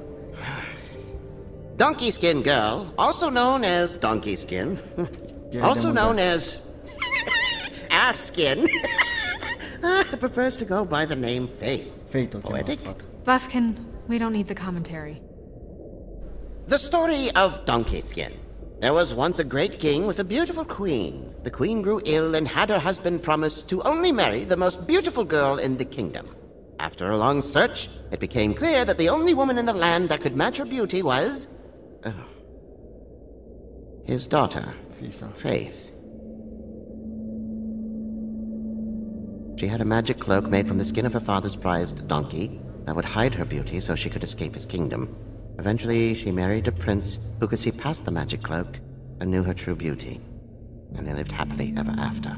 Donkey skin girl, also known as donkey skin. also known as ass skin. prefers to go by the name Faith. Faith, o chema Poetic. fata. Buffkin, we don't need the commentary. The story of Donkey Skin. There was once a great king with a beautiful queen. The queen grew ill and had her husband promise to only marry the most beautiful girl in the kingdom. After a long search, it became clear that the only woman in the land that could match her beauty was. uh, his daughter, Fisa. Faith. She had a magic cloak made from the skin of her father's prized donkey that would hide her beauty so she could escape his kingdom. Eventually, she married a prince who could see past the magic cloak and knew her true beauty. and they lived happily ever after.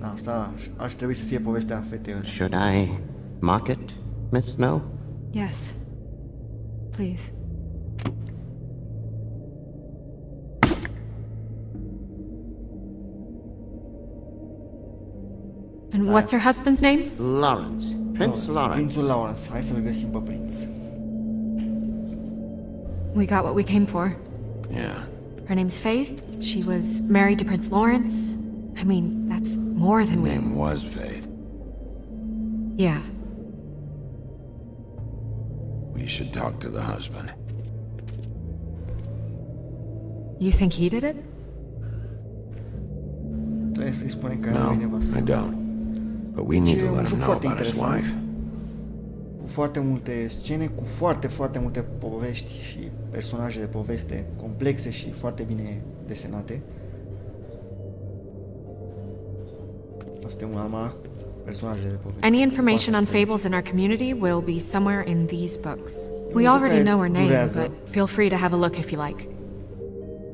Asta ar trebui să fie povestea fetelor. Should I mark it, Miss Snow? Yes. Please. And what's uh, her husband's name? Lawrence. Prince Lawrence. Prințul Lawrence. Hai să-l găsim pe prinț. We got what we came for. Yeah. Her name's Faith. She was married to Prince Lawrence. I mean, that's more than we. Name was Faith. Yeah. We should talk to the husband. You think he did it? Să-i No, nu nevastă. I don't. But we need to let him joc know foarte about his wife. Cu foarte multe scene, cu foarte, foarte multe povești și personaje de poveste complexe și foarte bine desenate. Asta e un almanac personaje de poveste. Any information on fables in our community will be somewhere in these books. We joc already care know her name, durează. but feel free to have a look if you like.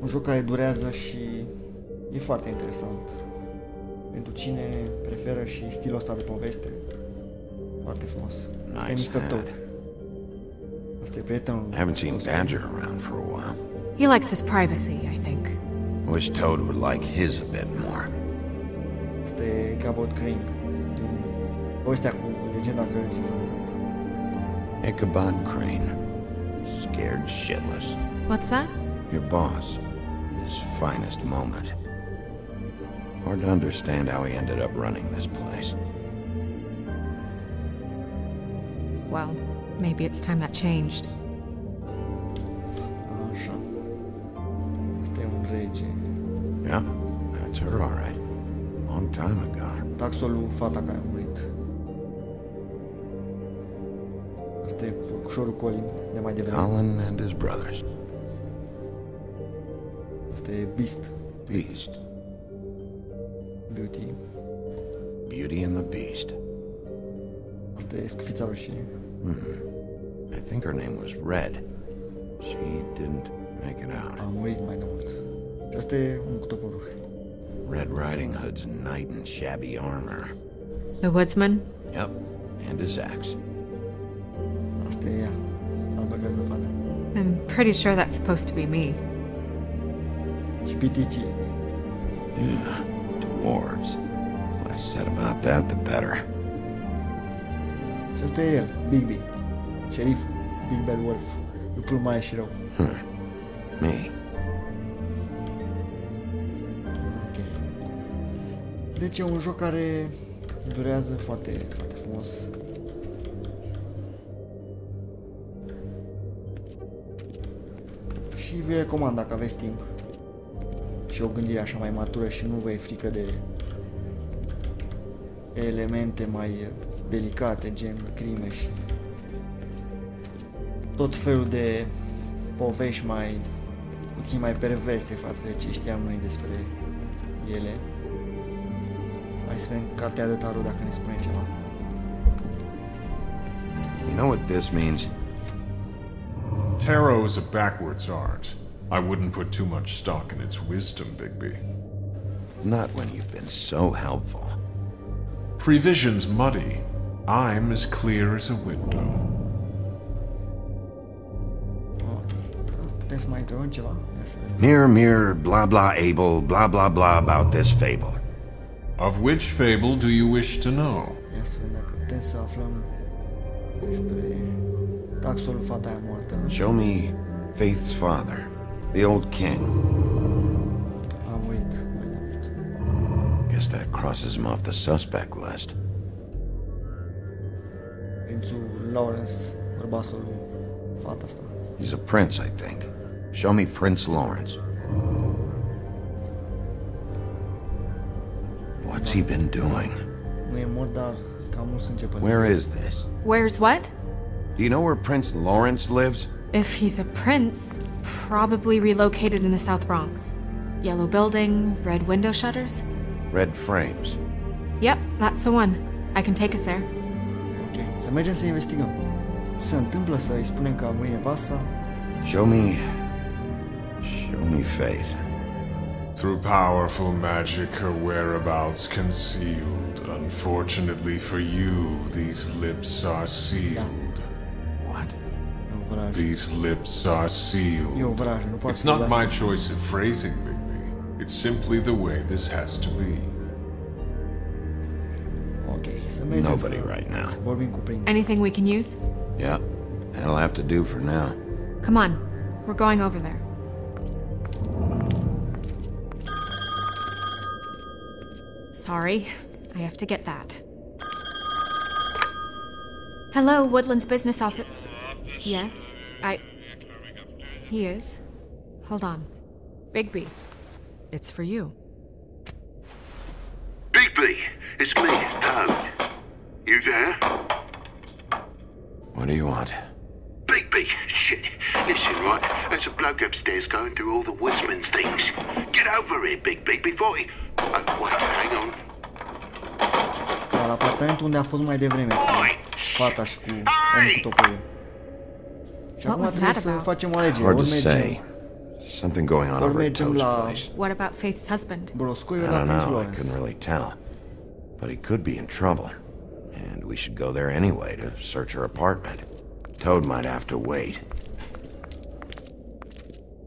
Un joc care durează și e foarte interesant. Pentru cine preferă și stilul ăsta de poveste. Foarte frumos. Asta e Nice Mr. hat. Toad. Asta e prietenul. I haven't seen Badger around for a while. He likes his privacy, I think. I wish Toad would like his a bit more. Asta e Cabot Crane. Din povestea cu legenda cărății fără cap. Ichabod Crane. Scared shitless. What's that? Your boss. His finest moment. Hard to understand how he ended up running this place. Well, maybe it's time that changed. Așa. Asta e un rege. Yeah, that's her all right. Long time ago. Taxul lui fata care a murit. Asta e pușorul Colin de mai devreme. Colin and his brothers. Asta e Beast. Beast. Beauty. Beauty and the Beast. Asta scufița rușine. Hmm. I think her name was Red. She didn't make it out. A murit mai de mult. Și asta e un cu toporul. Red Riding Hood's knight in shabby armor. The woodsman? Yep, and his axe. Asta ea. Albă ca zăpadă. I'm pretty sure that's supposed to be me. Și piticii. Yeah, dwarves. Less said about that, the better. Și asta e el, Bigby. Șeriful. Big Bad Wolf. Lucrul mai și rău. Hmm. Me. Ok. Deci e un joc care durează foarte, foarte frumos. Și vi recomand dacă aveți timp și o gândire așa mai matură și nu vă e frică de elemente mai delicate, gen crime și tot felul de povești mai puțin mai perverse față de ce știam noi despre ele. Hai să vedem cartea de tarot dacă ne spune ceva. You know what this means? Tarot is a backwards art. I wouldn't put too much stock in its wisdom, Bigby. Not when you've been so helpful. Prevision's muddy. I'm as clear as a window. Ok. Putem să mai întrebăm ceva? Ia să vedem. Mirror, mirror, blah blah able, blah blah blah about this fable. Of which fable do you wish to know? Ia să vedem dacă putem să aflăm despre taxul lui fata aia moartă. Show me Faith's father, the old king. A murit mai de mult. Guess that crosses him off the suspect list. Prințul Lawrence, bărbatul lui fata asta. He's a prince, I think. Show me Prince Lawrence. What's he been doing? Nu e mort, dar cam mult sânge pe Where is this? Where's what? Do you know where Prince Lawrence lives? If he's a prince, probably relocated in the South Bronx. Yellow building, red window shutters? Red frames. Yep, that's the one. I can take us there. Ok, să mergem să investigăm. Ce se întâmplă să îi spunem că a murit nevasta? Show me. Show me Faith. Through powerful magic, her whereabouts concealed. Unfortunately for you, these lips are sealed. What? These lips are sealed. E o vrajă, nu poate It's not my choice of phrasing, Bigby. It's simply the way this has to be. Ok, să mergem Nobody right now. vorbim cu prin. Anything we can use? Yeah, that'll have to do for now. Come on. We're going over there. Sorry. I have to get that. Hello, Woodland's business office. Yes, I. He is. Hold on. Bigby. It's for you. Bigby, it's me, Toad. You there? What do you want? Bigby, shit. Listen, right, there's a bloke upstairs going through all the woodsman's things. Get over here, Bigby, before he... Oh, wait, hang on. La la apartamentul unde a fost mai devreme cu fata și cu omul cu toporul. Și What acum was trebuie that să about? facem o alegere. Hard to Ori mergem, say. Something going on over at Toad's place. What about Faith's husband? Broscoi, I don't know. I couldn't really tell. But he could be in trouble. And we should go there anyway to search her apartment. Toad might have to wait.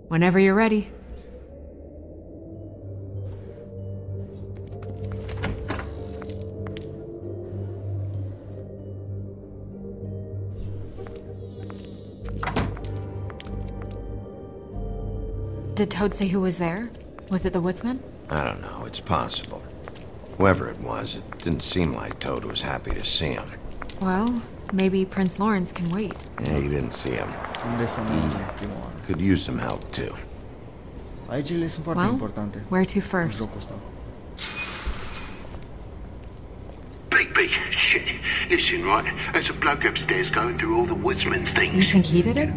Whenever you're ready. Did Toad say who was there? Was it the woodsman? I don't know. It's possible. Whoever it was, it didn't seem like Toad was happy to see him. Well, maybe Prince Lawrence can wait. Yeah, he didn't see him. Unde să mergem. Could use some help, too. Aici sunt foarte Well, importante. where to first? jocul ăsta. Bigby, shit. Listen, right, there's a bloke upstairs going through all the woodsman's things. You think he did it?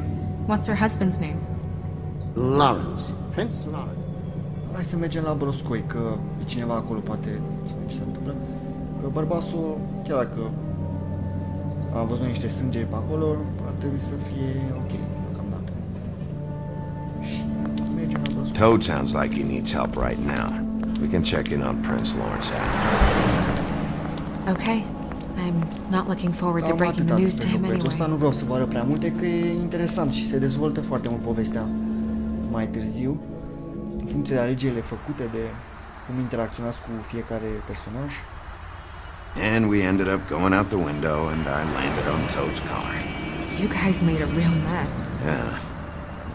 What's her husband's name? Lawrence. Prince Lawrence. Hai să mergem la Broscoi, că e cineva acolo, poate să vedem ce se întâmplă. Că bărbatul, chiar dacă a văzut niște sânge pe acolo, ar trebui să fie ok, deocamdată. Și mergem la Broscoi. Toad sounds like he needs help right now. We can check in on Prince Lawrence after. Okay. I'm not looking forward to Cam breaking the atâta news to despre him jocul ăsta anyway. nu vreau să vă arăt prea multe, că e interesant și se dezvoltă foarte mult povestea mai târziu, în funcție de alegerile făcute, de cum interacționați cu fiecare personaj. And we ended up going out the window, and I landed on Toad's car. You guys made a real mess. Yeah.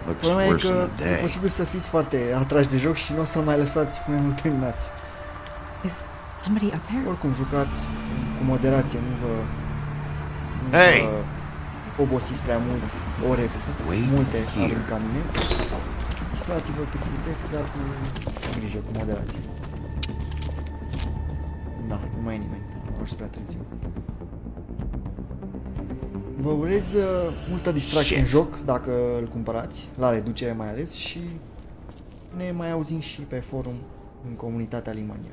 Looks Problema e worse că than the e day. posibil să fiți foarte atrași de joc și nu o să mai lăsați până nu terminați. Is somebody up there? Oricum, jucați cu moderație, nu vă, nu Hey! vă obosiți prea mult, ore Wait multe here. având ca mine. Distrați-vă cât puteți, dar cu grijă, cu moderație. Da, nu mai e nimeni, nu și prea târziu. Vă urez uh, multă distracție în Shit. joc, dacă îl cumpărați, la reducere mai ales, și ne mai auzim și pe forum în comunitatea Limania.